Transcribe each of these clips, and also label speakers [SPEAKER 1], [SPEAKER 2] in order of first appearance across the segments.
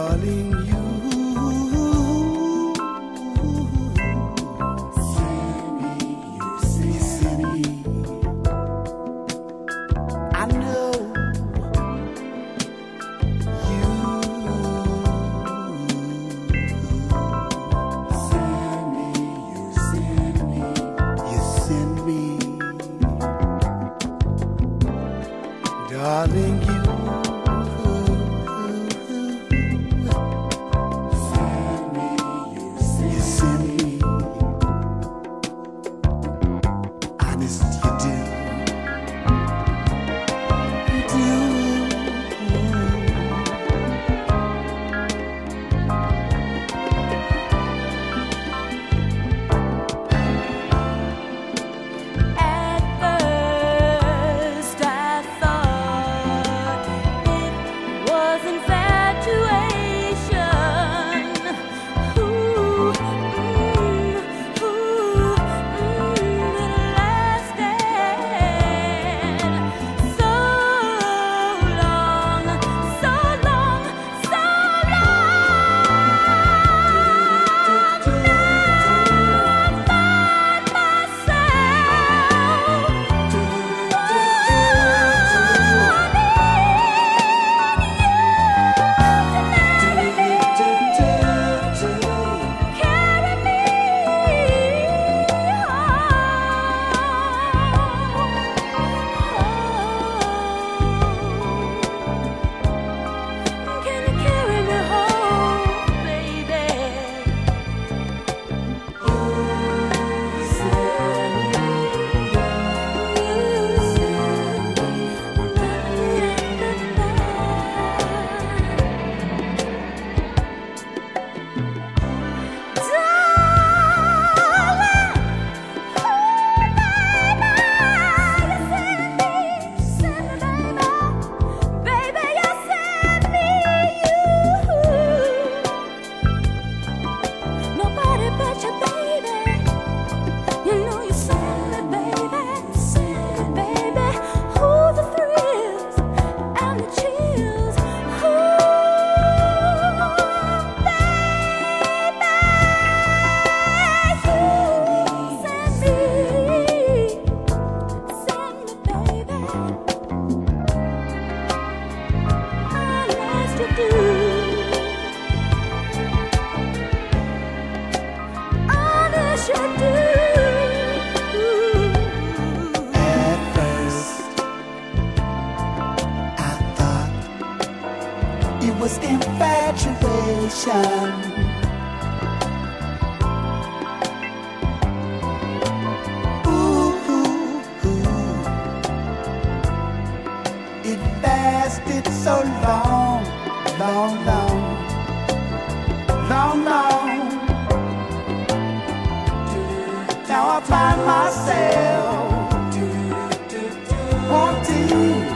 [SPEAKER 1] Darling, you.
[SPEAKER 2] was infatuation. Ooh. It lasted so long, long, long,
[SPEAKER 1] long, long. Now I find myself wanting.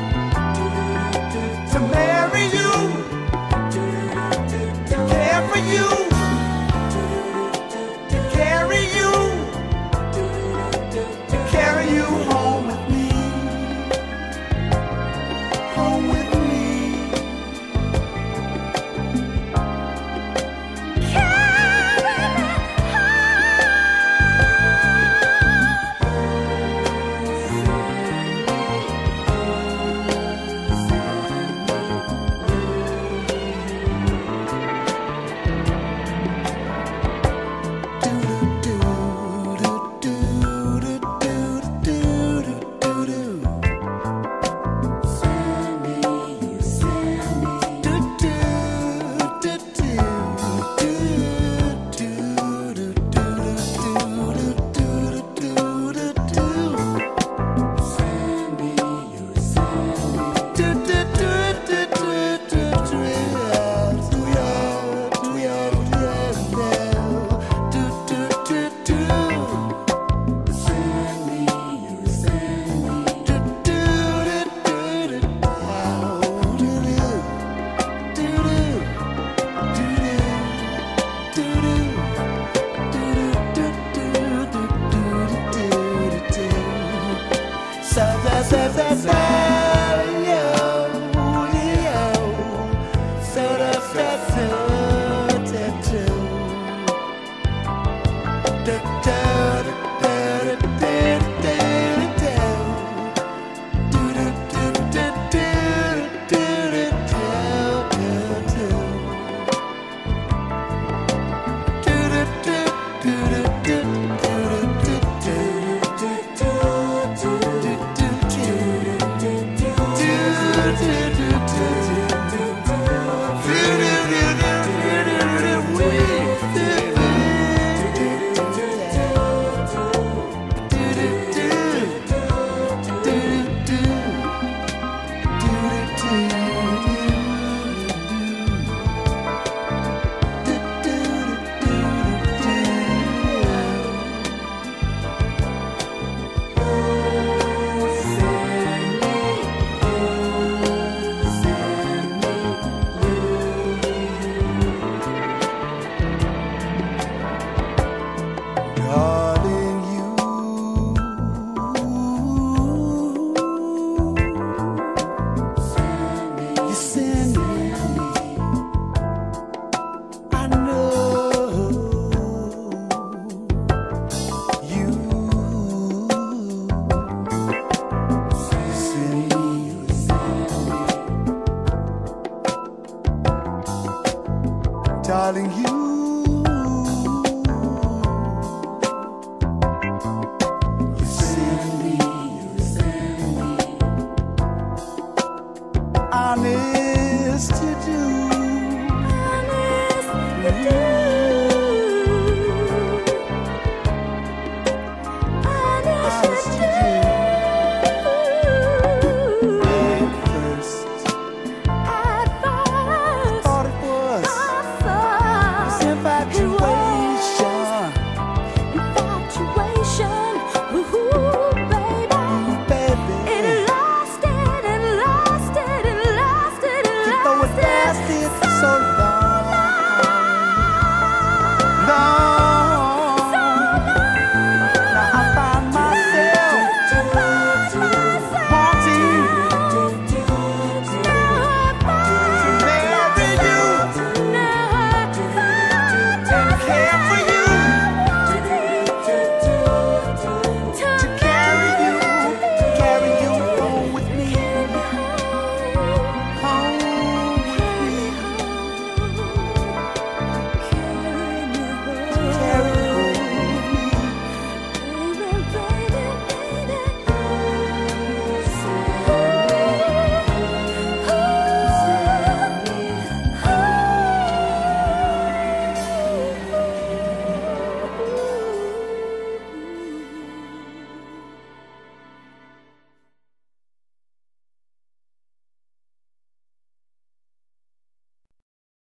[SPEAKER 2] って